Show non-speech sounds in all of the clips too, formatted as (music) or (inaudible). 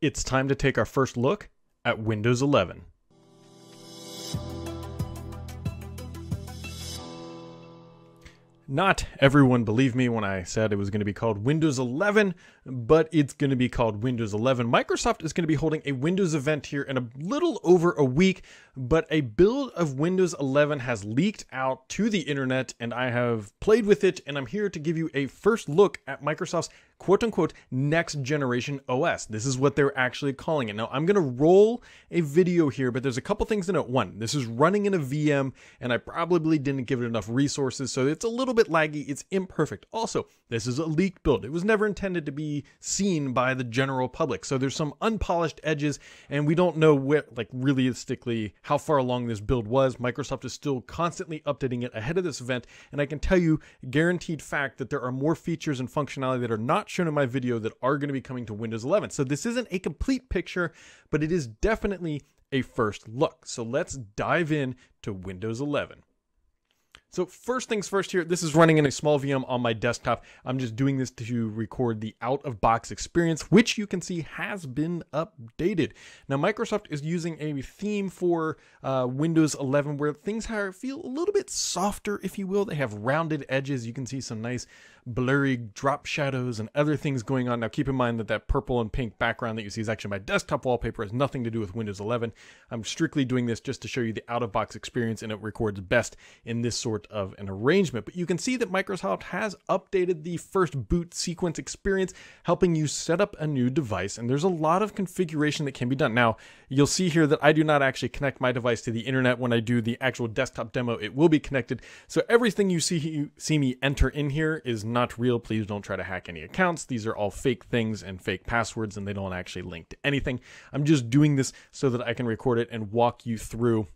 It's time to take our first look at Windows 11. Not everyone believed me when I said it was going to be called Windows 11, but it's going to be called Windows 11. Microsoft is going to be holding a Windows event here in a little over a week, but a build of Windows 11 has leaked out to the internet, and I have played with it, and I'm here to give you a first look at Microsoft's quote unquote next generation OS. This is what they're actually calling it. Now, I'm going to roll a video here, but there's a couple things to note. One, this is running in a VM, and I probably didn't give it enough resources, so it's a little bit laggy. It's imperfect. Also, this is a leaked build. It was never intended to be seen by the general public, so there's some unpolished edges, and we don't know what, like, realistically how far along this build was. Microsoft is still constantly updating it ahead of this event, and I can tell you, guaranteed fact, that there are more features and functionality that are not shown in my video that are going to be coming to Windows 11. So this isn't a complete picture, but it is definitely a first look. So let's dive in to Windows 11. So first things first here, this is running in a small VM on my desktop. I'm just doing this to record the out-of-box experience, which you can see has been updated. Now Microsoft is using a theme for uh, Windows 11 where things feel a little bit softer, if you will. They have rounded edges. You can see some nice blurry drop shadows and other things going on. Now keep in mind that that purple and pink background that you see is actually my desktop wallpaper. It has nothing to do with Windows 11. I'm strictly doing this just to show you the out-of-box experience and it records best in this sort of an arrangement. But you can see that Microsoft has updated the first boot sequence experience, helping you set up a new device. And there's a lot of configuration that can be done. Now, you'll see here that I do not actually connect my device to the internet when I do the actual desktop demo. It will be connected. So everything you see, you see me enter in here is not not real. Please don't try to hack any accounts. These are all fake things and fake passwords, and they don't actually link to anything. I'm just doing this so that I can record it and walk you through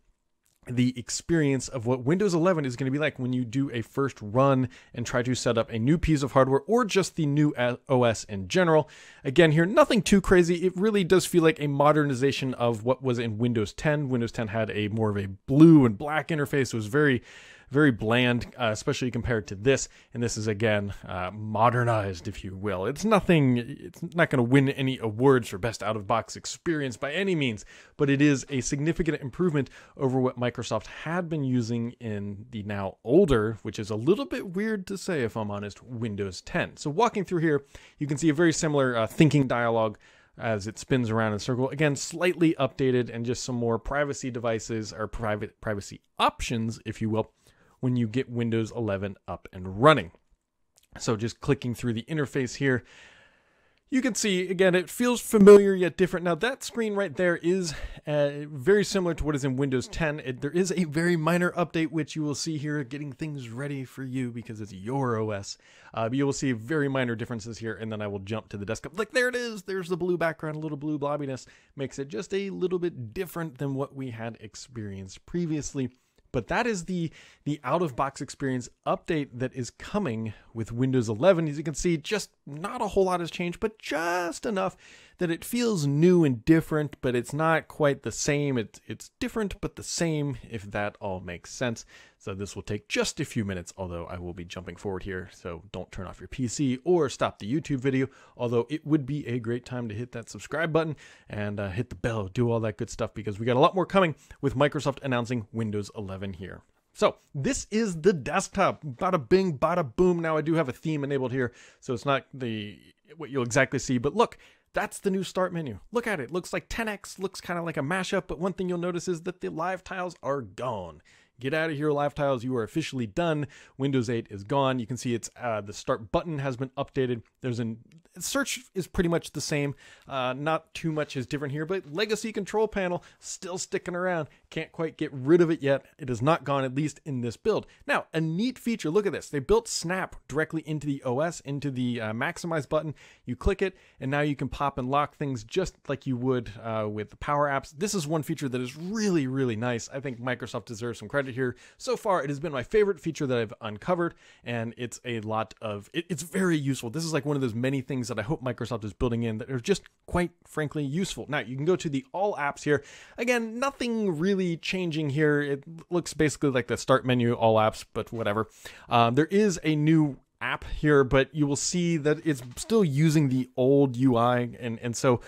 the experience of what Windows 11 is going to be like when you do a first run and try to set up a new piece of hardware or just the new OS in general. Again, here, nothing too crazy. It really does feel like a modernization of what was in Windows 10. Windows 10 had a more of a blue and black interface. It was very very bland, uh, especially compared to this. And this is again uh, modernized, if you will. It's nothing. It's not going to win any awards for best out of box experience by any means, but it is a significant improvement over what Microsoft had been using in the now older, which is a little bit weird to say if I'm honest, Windows 10. So walking through here, you can see a very similar uh, thinking dialogue as it spins around in a circle. Again, slightly updated and just some more privacy devices or private privacy options, if you will, when you get Windows 11 up and running. So just clicking through the interface here, you can see again it feels familiar yet different. Now that screen right there is uh, very similar to what is in windows 10 it, there is a very minor update which you will see here getting things ready for you because it's your os uh, but you will see very minor differences here and then i will jump to the desktop. Like there it is! There's the blue background a little blue blobbiness. Makes it just a little bit different than what we had experienced previously but that is the the out of box experience update that is coming with Windows 11. As you can see, just not a whole lot has changed, but just enough that it feels new and different, but it's not quite the same. It's, it's different, but the same, if that all makes sense. So this will take just a few minutes, although I will be jumping forward here. So don't turn off your PC or stop the YouTube video, although it would be a great time to hit that subscribe button and uh, hit the bell, do all that good stuff, because we got a lot more coming with Microsoft announcing Windows 11 here. So this is the desktop. Bada bing, bada boom. Now I do have a theme enabled here, so it's not the what you'll exactly see, but look, that's the new start menu. Look at it. Looks like 10X, looks kind of like a mashup, but one thing you'll notice is that the live tiles are gone. Get out of here, live tiles. You are officially done. Windows 8 is gone. You can see it's uh, the start button has been updated. There's an search is pretty much the same. Uh, not too much is different here, but legacy control panel still sticking around. Can't quite get rid of it yet. It is not gone, at least in this build. Now, a neat feature. Look at this. They built Snap directly into the OS, into the uh, maximize button. You click it, and now you can pop and lock things just like you would uh, with the Power Apps. This is one feature that is really, really nice. I think Microsoft deserves some credit here. So far, it has been my favorite feature that I've uncovered, and it's a lot of. It, it's very useful. This is like one of those many things things that I hope Microsoft is building in that are just quite frankly useful. Now, you can go to the all apps here. Again, nothing really changing here. It looks basically like the start menu, all apps, but whatever. Um, there is a new app here, but you will see that it's still using the old UI. And, and so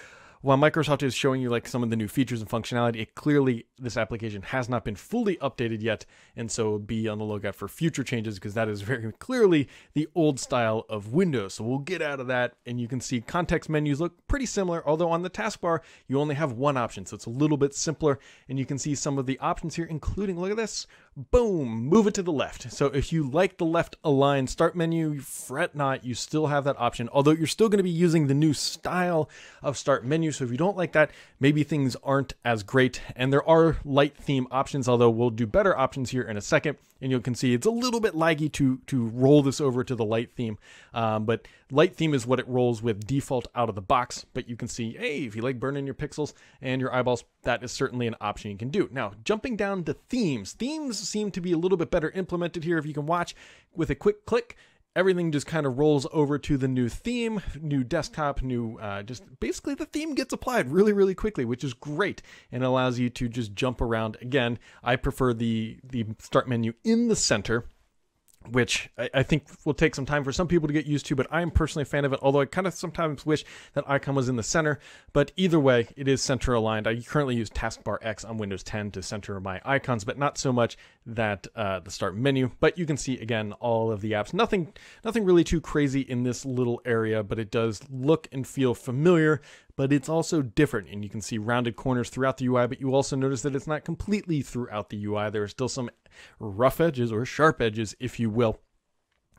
while Microsoft is showing you like some of the new features and functionality, it clearly this application has not been fully updated yet, and so be on the lookout for future changes because that is very (laughs) clearly the old style of Windows. So we'll get out of that, and you can see context menus look pretty similar, although on the taskbar you only have one option, so it's a little bit simpler, and you can see some of the options here, including look at this, boom, move it to the left. So if you like the left aligned start menu, fret not, you still have that option, although you're still going to be using the new style of start menu. So if you don't like that, maybe things aren't as great. And there are light theme options, although we'll do better options here in a second. And you can see it's a little bit laggy to, to roll this over to the light theme. Um, but light theme is what it rolls with default out of the box. But you can see, hey, if you like burning your pixels and your eyeballs, that is certainly an option you can do. Now, jumping down to themes, themes seem to be a little bit better implemented here. If you can watch with a quick click, everything just kind of rolls over to the new theme, new desktop, new, uh, just basically the theme gets applied really, really quickly, which is great and allows you to just jump around. Again, I prefer the, the start menu in the center which I, I, think will take some time for some people to get used to, but I'm personally a fan of it. Although I kind of sometimes wish that icon was in the center, but either way, it is center aligned. I currently use Taskbar X on Windows 10 to center my icons, but not so much that uh, the start menu. But you can see again all of the apps. Nothing, nothing really too crazy in this little area, but it does look and feel familiar but it's also different and you can see rounded corners throughout the UI, but you also notice that it's not completely throughout the UI. There are still some rough edges or sharp edges, if you will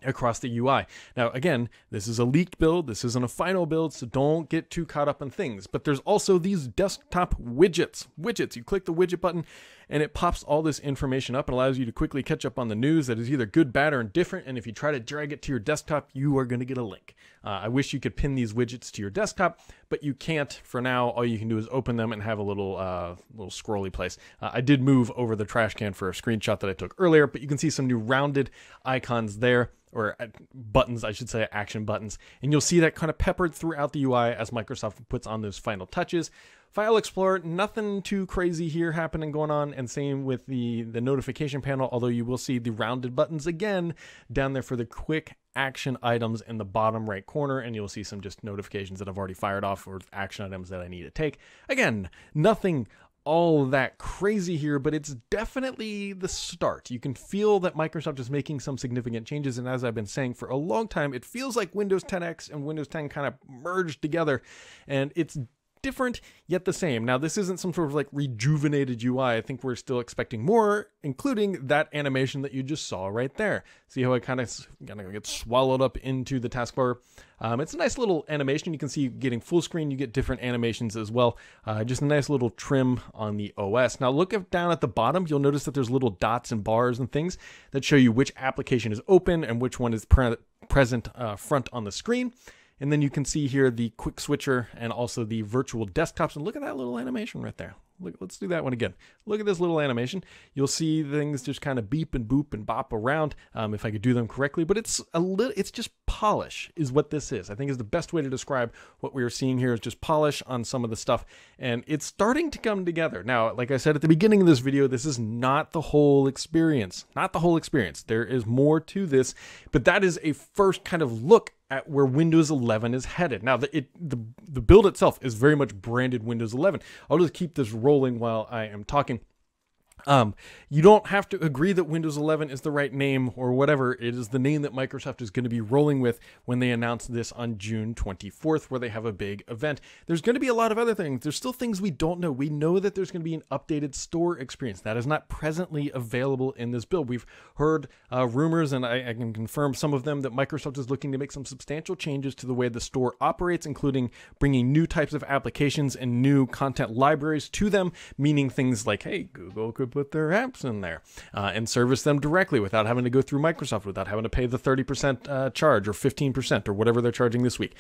across the UI. Now, again, this is a leaked build. This isn't a final build, so don't get too caught up in things. But there's also these desktop widgets. Widgets. You click the widget button and it pops all this information up and allows you to quickly catch up on the news that is either good, bad, or indifferent. And if you try to drag it to your desktop, you are going to get a link. Uh, I wish you could pin these widgets to your desktop, but you can't for now. All you can do is open them and have a little uh, little scrolly place. Uh, I did move over the trash can for a screenshot that I took earlier, but you can see some new rounded icons there or uh, buttons, I should say, action buttons. And you'll see that kind of peppered throughout the UI as Microsoft puts on those final touches. File Explorer, nothing too crazy here happening going on, and same with the, the notification panel, although you will see the rounded buttons again down there for the quick action items in the bottom right corner, and you'll see some just notifications that I've already fired off or action items that I need to take. Again, nothing all that crazy here, but it's definitely the start. You can feel that Microsoft is making some significant changes, and as I've been saying for a long time, it feels like Windows 10X and Windows 10 kind of merged together, and it's different yet the same. Now, this isn't some sort of like rejuvenated UI. I think we're still expecting more, including that animation that you just saw right there. See how it kind of kind of gets swallowed up into the taskbar. Um, it's a nice little animation. You can see getting full screen, you get different animations as well. Uh, just a nice little trim on the OS. Now, look down at the bottom. You'll notice that there's little dots and bars and things that show you which application is open and which one is pre present uh, front on the screen. And then you can see here the quick switcher and also the virtual desktops. And look at that little animation right there. Look, let's do that one again. Look at this little animation. You'll see things just kind of beep and boop and bop around um, if I could do them correctly. But it's a little, it's just polish is what this is. I think is the best way to describe what we are seeing here is just polish on some of the stuff. And it's starting to come together. Now, like I said at the beginning of this video, this is not the whole experience. Not the whole experience. There is more to this, but that is a first kind of look at where Windows 11 is headed. Now, the, it, the, the build itself is very much branded Windows 11. I'll just keep this rolling while I am talking. Um, you don't have to agree that Windows 11 is the right name or whatever. It is the name that Microsoft is going to be rolling with when they announce this on June 24th, where they have a big event. There's going to be a lot of other things. There's still things we don't know. We know that there's going to be an updated store experience that is not presently available in this build. We've heard uh, rumors, and I, I can confirm some of them, that Microsoft is looking to make some substantial changes to the way the store operates, including bringing new types of applications and new content libraries to them, meaning things like, hey, Google could put their apps in there uh, and service them directly without having to go through Microsoft, without having to pay the 30% uh, charge or 15% or whatever they're charging this week.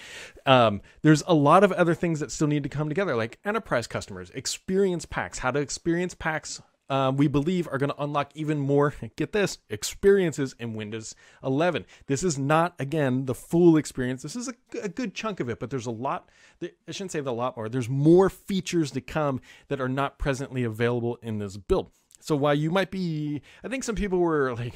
Um, there's a lot of other things that still need to come together, like enterprise customers, experience packs, how to experience packs um, we believe are going to unlock even more, (laughs) get this, experiences in Windows 11. This is not, again, the full experience. This is a, a, good chunk of it, but there's a lot, I shouldn't say a lot more, there's more features to come that are not presently available in this build. So while you might be, I think some people were like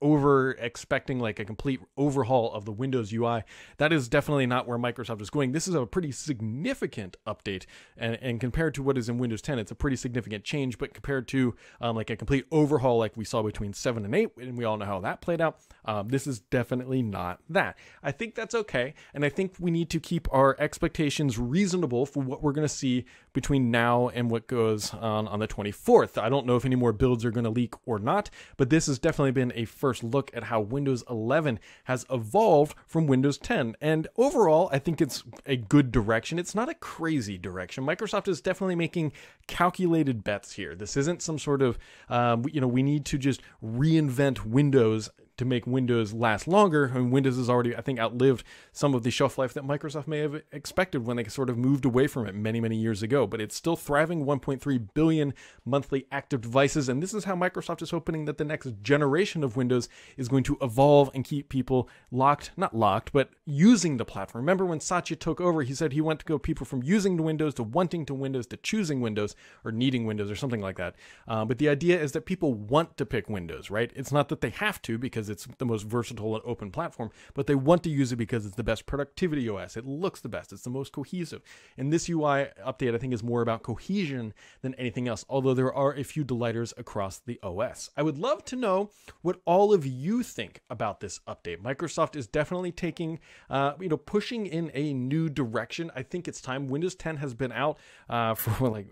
over expecting like a complete overhaul of the Windows UI. That is definitely not where Microsoft is going. This is a pretty significant update, and, and compared to what is in Windows 10, it's a pretty significant change. But compared to um, like a complete overhaul like we saw between 7 and 8, and we all know how that played out, um, this is definitely not that. I think that's okay, and I think we need to keep our expectations reasonable for what we're going to see between now and what goes on on the 24th. I don't know if any more builds are going to leak or not, but this has definitely been a first look at how Windows 11 has evolved from Windows 10. And overall, I think it's a good direction. It's not a crazy direction. Microsoft is definitely making calculated bets here. This isn't some sort of, um, you know, we need to just reinvent Windows to make Windows last longer. Mean, Windows has already, I think, outlived some of the shelf life that Microsoft may have expected when they sort of moved away from it many, many years ago. But it's still thriving 1.3 billion monthly active devices. And this is how Microsoft is hoping that the next generation of Windows is going to evolve and keep people locked, not locked, but using the platform. Remember when Satya took over, he said he wanted to go people from using Windows to wanting to Windows to choosing Windows or needing Windows or something like that. Uh, but the idea is that people want to pick Windows, right? It's not that they have to because it's the most versatile and open platform, but they want to use it because it's the best productivity OS. It looks the best, it's the most cohesive. And this UI update, I think, is more about cohesion than anything else, although there are a few delighters across the OS. I would love to know what all of you think about this update. Microsoft is definitely taking, uh, you know, pushing in a new direction. I think it's time. Windows 10 has been out uh, (laughs) for like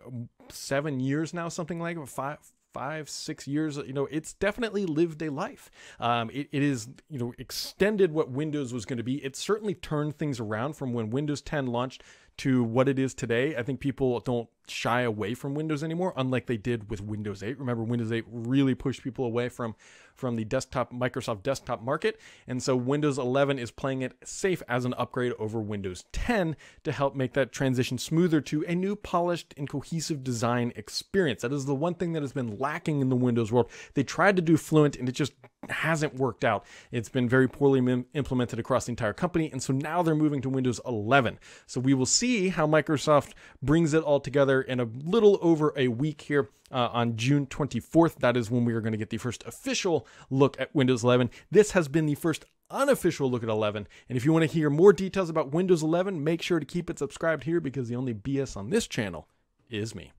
seven years now, something like five five, six years, you know, it's definitely lived a life. Um, it, it is, you know, extended what Windows was going to be. It certainly turned things around from when Windows 10 launched to what it is today. I think people don't shy away from Windows anymore, unlike they did with Windows 8. Remember, Windows 8 really pushed people away from from the desktop Microsoft desktop market, and so Windows 11 is playing it safe as an upgrade over Windows 10 to help make that transition smoother to a new polished and cohesive design experience. That is the one thing that has been lacking in the Windows world. They tried to do Fluent, and it just hasn't worked out. It's been very poorly Im- implemented across the entire company, and so now they're moving to Windows 11. So we will see how Microsoft brings it all together in a little over a week here uh, on June 24th. That is when we are going to get the first official look at Windows 11. This has been the first unofficial look at 11. And if you want to hear more details about Windows 11, make sure to keep it subscribed here because the only BS on this channel is me.